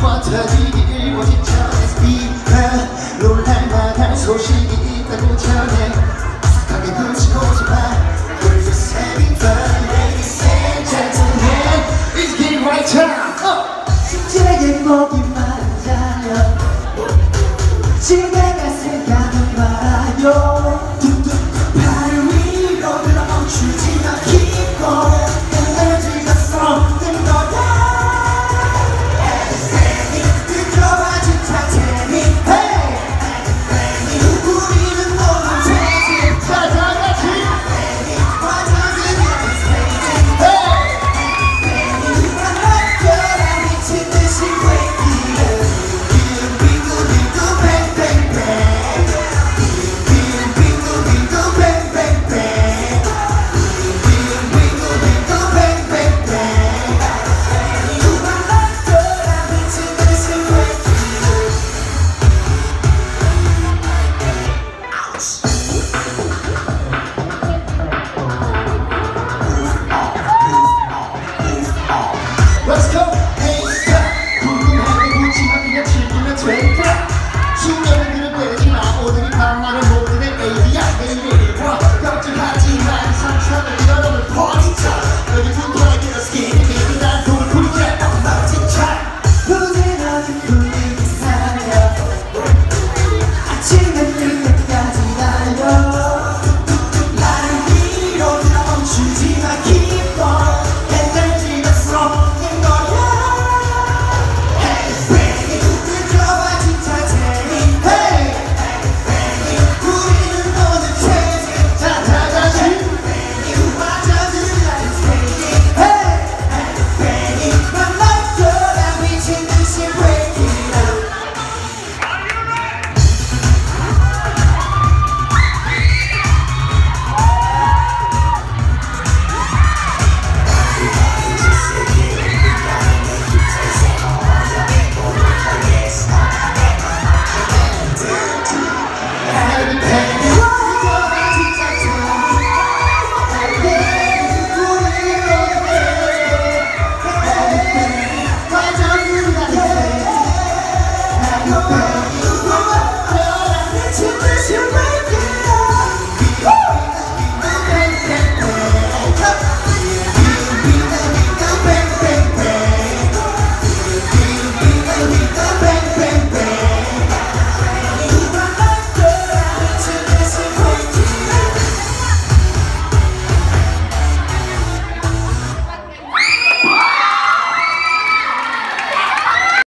뻗어지기 일보 직전에 스피커 놀랄만한 소식이 있다고 전해.